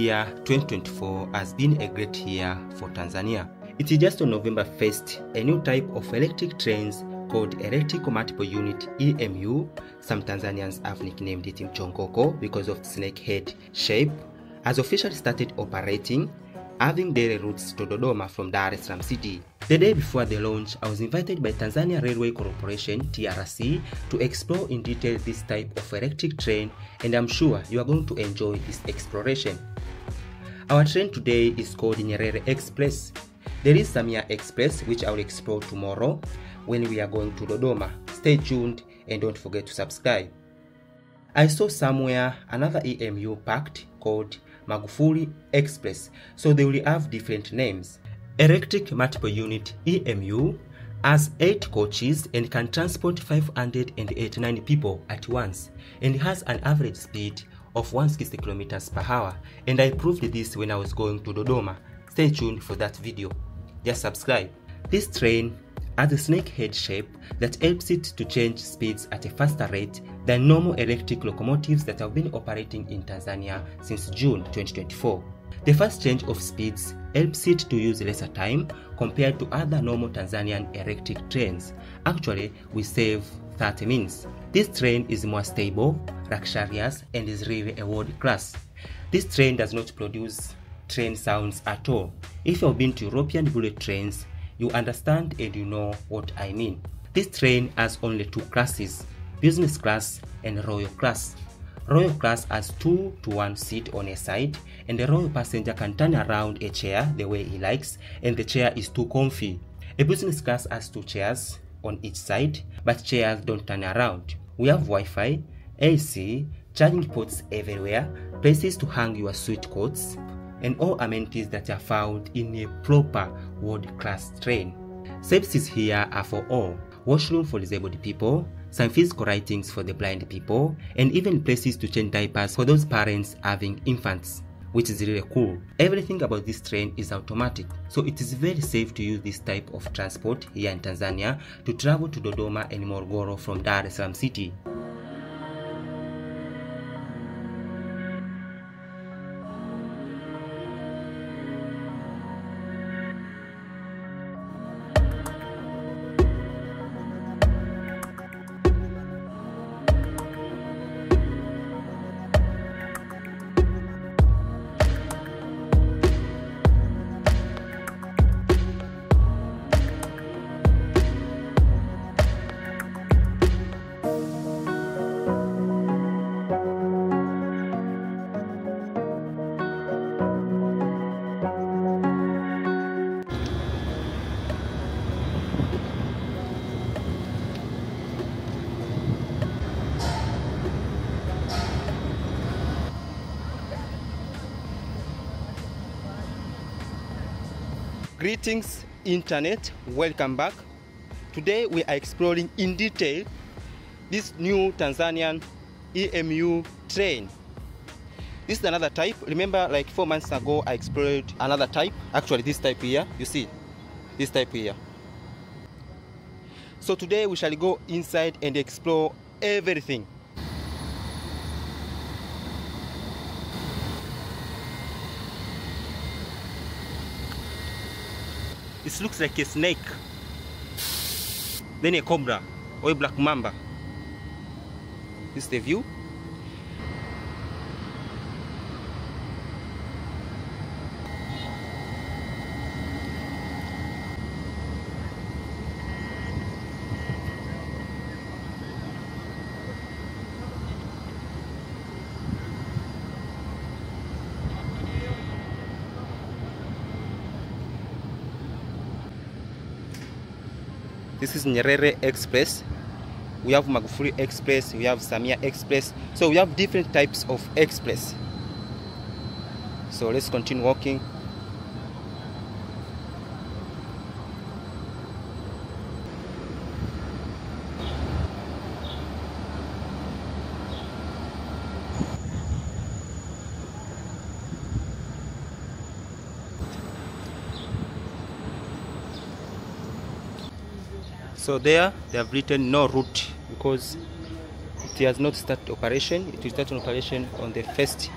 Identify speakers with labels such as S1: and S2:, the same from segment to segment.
S1: Year, 2024, has been a great year for Tanzania. It is just on November 1st, a new type of electric trains called Electric Multiple Unit EMU. Some Tanzanians have nicknamed it Mchongoko because of the snake head shape, has officially started operating, having daily routes to Dodoma from Dar es Salaam city. The day before the launch, I was invited by Tanzania Railway Corporation TRC to explore in detail this type of electric train and I'm sure you are going to enjoy this exploration. Our train today is called Nyerere Express. There is Samia Express which I will explore tomorrow when we are going to Dodoma. Stay tuned and don't forget to subscribe. I saw somewhere another EMU packed called Magufuli Express, so they will have different names. Electric Multiple Unit EMU has 8 coaches and can transport 589 people at once and has an average speed of 160 km per hour and I proved this when I was going to Dodoma. Stay tuned for that video. Just subscribe. This train has a snake head shape that helps it to change speeds at a faster rate than normal electric locomotives that have been operating in Tanzania since June 2024. The fast change of speeds helps it to use lesser time compared to other normal Tanzanian electric trains. Actually, we save 30 minutes. This train is more stable, luxurious, and is really a world class. This train does not produce train sounds at all. If you've been to European bullet trains, you understand and you know what I mean. This train has only two classes, business class and royal class. Royal class has 2 to 1 seat on a side and the royal passenger can turn around a chair the way he likes and the chair is too comfy. A business class has two chairs on each side but chairs don't turn around. We have Wi-Fi, AC, charging ports everywhere, places to hang your suit coats and all amenities that are found in a proper world-class train. Services here are for all, washroom for disabled people, some physical writings for the blind people, and even places to change diapers for those parents having infants, which is really cool. Everything about this train is automatic, so it is very safe to use this type of transport here in Tanzania to travel to Dodoma and Morogoro from Dar es Salaam city. Greetings internet, welcome back. Today we are exploring in detail this new Tanzanian EMU train. This is another type. Remember like four months ago I explored another type. Actually this type here, you see, this type here. So today we shall go inside and explore everything. It looks like a snake. Then a cobra or a black mamba. This is the view. This is Nyerere Express. We have Magufuli Express, we have Samia Express. So we have different types of express. So let's continue walking. So there they have written no route because it has not started operation. It will start an operation on the 1st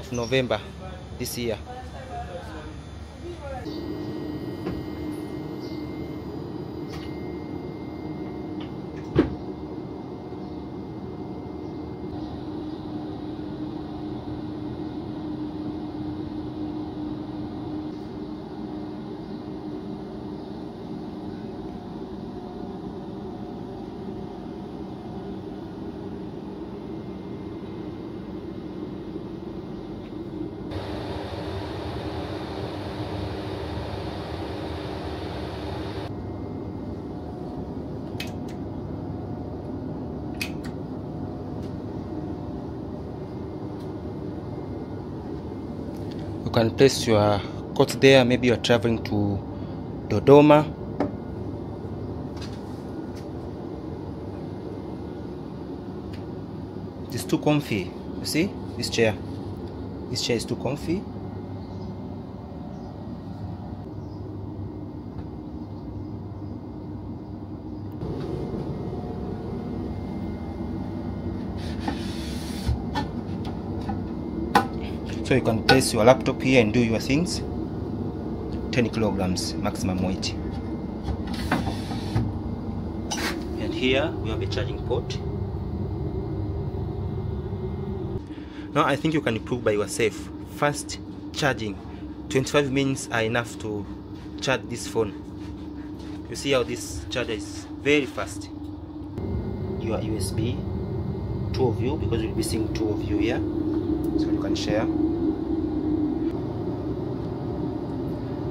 S1: of November this year. You can place your coat there. Maybe you are traveling to Dodoma. It's too comfy. You see this chair? This chair is too comfy. So you can place your laptop here and do your things. 10 kilograms maximum weight. And here we have a charging port. Now I think you can improve by yourself. Fast charging. 25 minutes are enough to charge this phone. You see how this charger is very fast. Your USB, two of you because you'll be seeing two of you here. So you can share.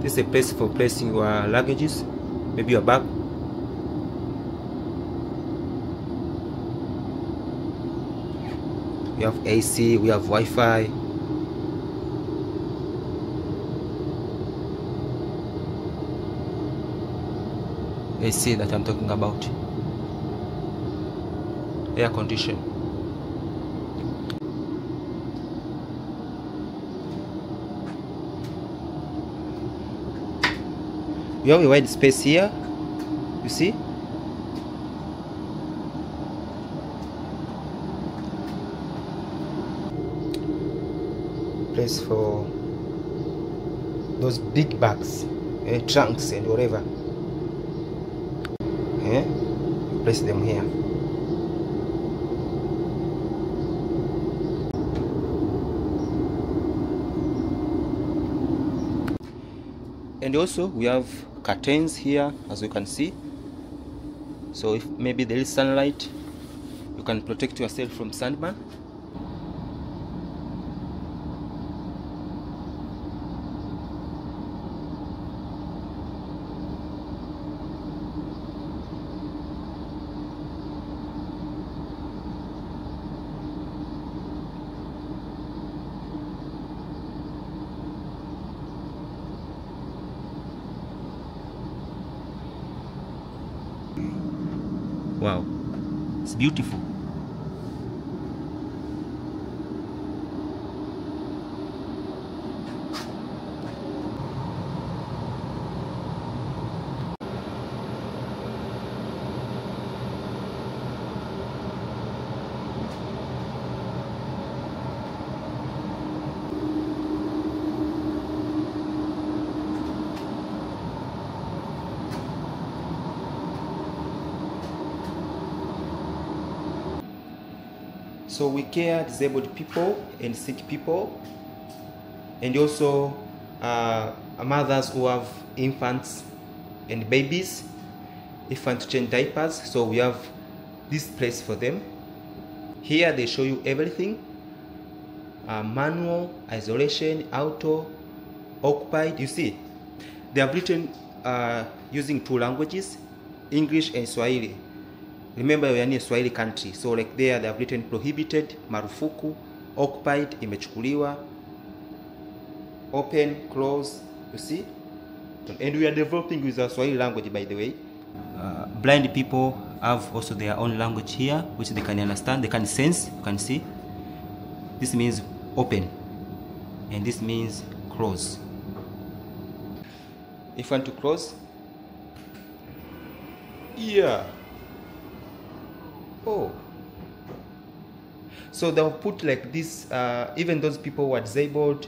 S1: This is a place for placing your luggages, maybe your bag. We have AC, we have Wi-Fi. AC that I'm talking about. Air condition. We have a wide space here. You see? Place for those big bags, eh, trunks and whatever. Eh? Place them here. and also we have curtains here as you can see. So if maybe there is sunlight you can protect yourself from sunburn beautiful So we care disabled people and sick people, and also uh, mothers who have infants and babies, infant change diapers. So we have this place for them. Here they show you everything: uh, manual, isolation, auto, occupied. You see, they have written uh, using two languages, English and Swahili. Remember yani Swahili country, so like there they have written prohibited, marufuku, occupied, imechukuliwa, open, close, you see? And we are developing with our Swahili language by the way. Uh, blind people have also their own language here, which they can understand, they can sense, you can see. This means open, and this means close. If you want to close, yeah. Oh. So they'll put like this, uh, even those people who are disabled,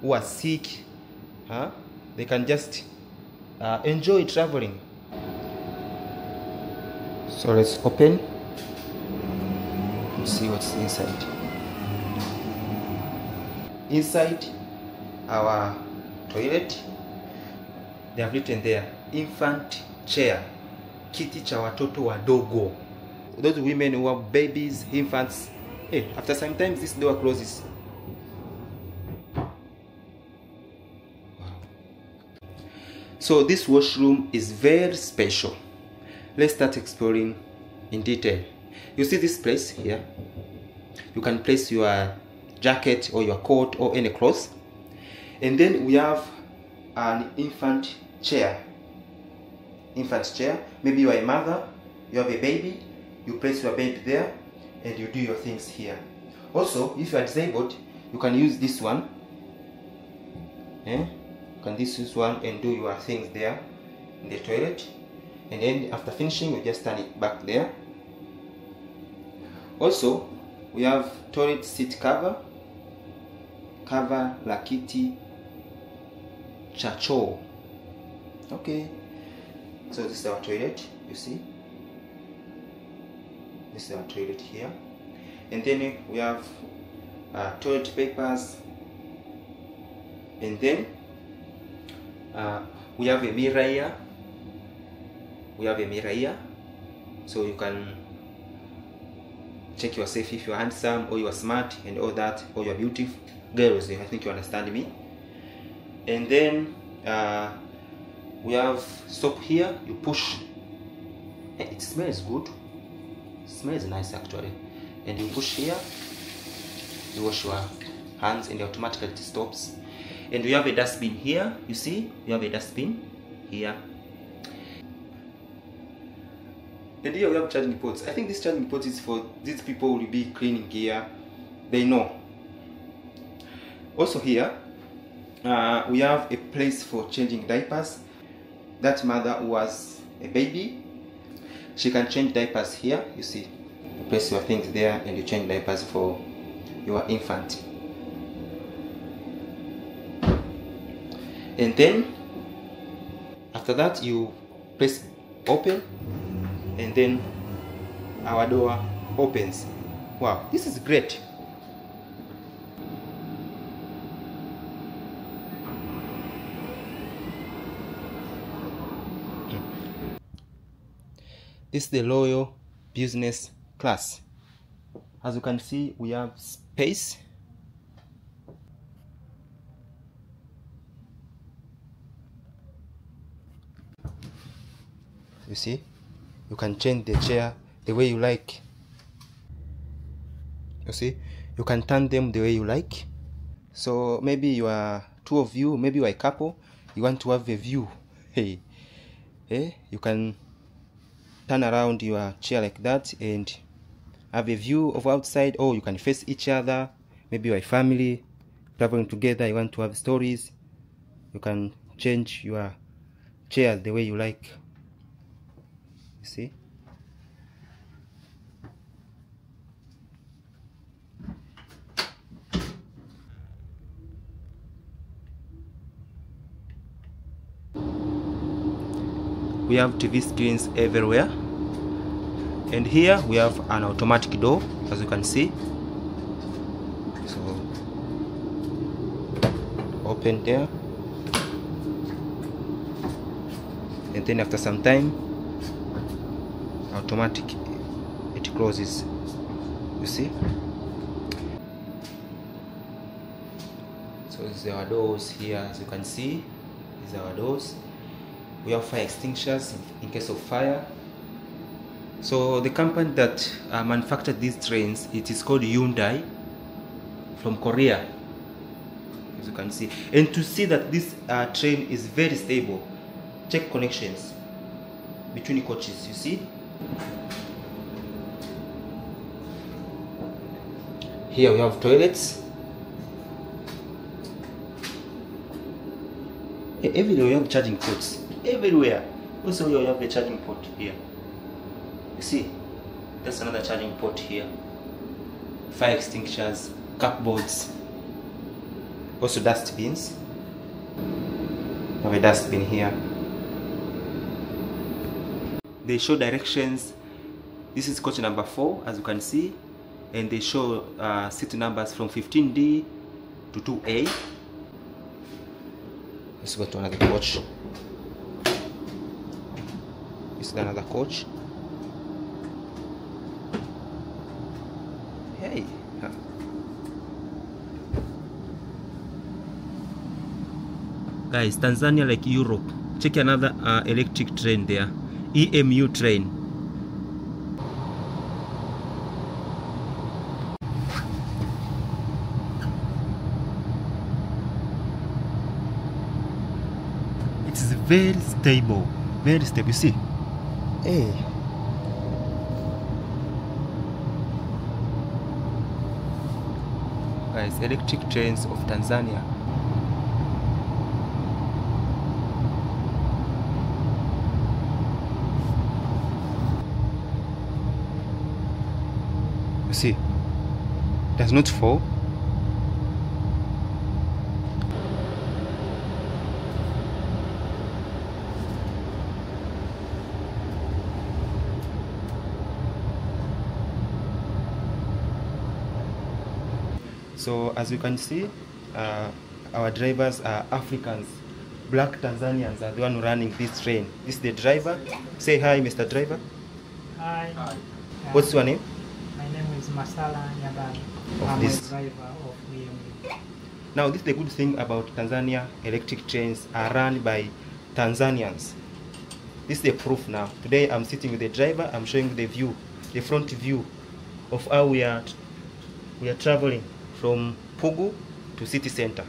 S1: who are sick, huh? they can just uh, enjoy traveling. So let's open and see what's inside. Inside our toilet, they have written there infant chair, kiti cha watoto wadogo. Those women who have babies, infants, hey, after some sometimes this door closes. So this washroom is very special. Let's start exploring in detail. You see this place here? You can place your jacket or your coat or any clothes. And then we have an infant chair. Infant chair. Maybe you are a mother, you have a baby, you place your baby there and you do your things here. Also, if you are disabled, you can use this one. Eh? You can use this one and do your things there in the toilet. And then after finishing, you just turn it back there. Also, we have toilet seat cover, cover la kiti cha choo. Okay, so this is our toilet, you see. This is our toilet here. And then we have uh, toilet papers. And then uh, we have a mirror here. We have a mirror here. So you can check yourself if you're handsome or you're smart and all that, or you're beautiful. Girls, I think you understand me. And then uh, we have soap here. You push. Eh, It smells good. Smells nice actually. And you push here. You wash your hands and automatically it stops. And we have a dustbin here. You see, we have a dustbin here. And here we have charging ports. I think this charging port is for these people will be cleaning gear. They know. Also here, uh, we have a place for changing diapers. That mother was a baby, she can change diapers here. You see, you place your things there and you change diapers for your infant. And then after that, you press open and then our door opens. Wow, this is great. This is the Royal Business Class. As you can see, we have space. You see, you can change the chair the way you like. You see, you can turn them the way you like. So maybe you are two of you, maybe you are a couple, you want to have a view. Hey, hey, you can turn around your chair like that and have a view of outside. Or you can face each other maybe you're a family traveling together you want to have stories. You can change your chair the way you like. You see? We have TV screens everywhere and here we have an automatic door as you can see. So open there. And then after some time automatic it closes. You see? So these are doors here as you can see. These are doors. We have fire extinguishers in case of fire so the company that uh, manufactured these trains it is called Hyundai from Korea as you can see. And to see that this uh, train is very stable check connections between the coaches you see? Here we have toilets. Everywhere we have charging ports. Everywhere. Also we have a charging port here you see that's another charging port here fire extinguishers, cupboards, also dustbins. We have a dustbin here. They show directions. This is coach number 4 as you can see and they show uh, seat numbers from 15D to 2A. Let's go to another coach. This is another coach. Hey. Guys, Tanzania like Europe. Check another uh, electric train there. EMU train. It's very stable. Very stable. You see? Hey. Electric trains of Tanzania. You see? Does not fall. So as you can see, uh, our drivers are Africans. Black Tanzanians are the one running this train. This is the driver. Say hi, Mr. Driver.
S2: Hi. Uh,
S1: What's your name?
S2: My name is Masala Nyabani.
S1: Of
S2: I'm
S1: this-
S2: a driver of EMU.
S1: Now, this is the good thing about Tanzania. Electric trains are run by Tanzanians. This is the proof now. Today, I'm sitting with the driver. I'm showing the view, the front view of how we are we are traveling from Pugu to city center.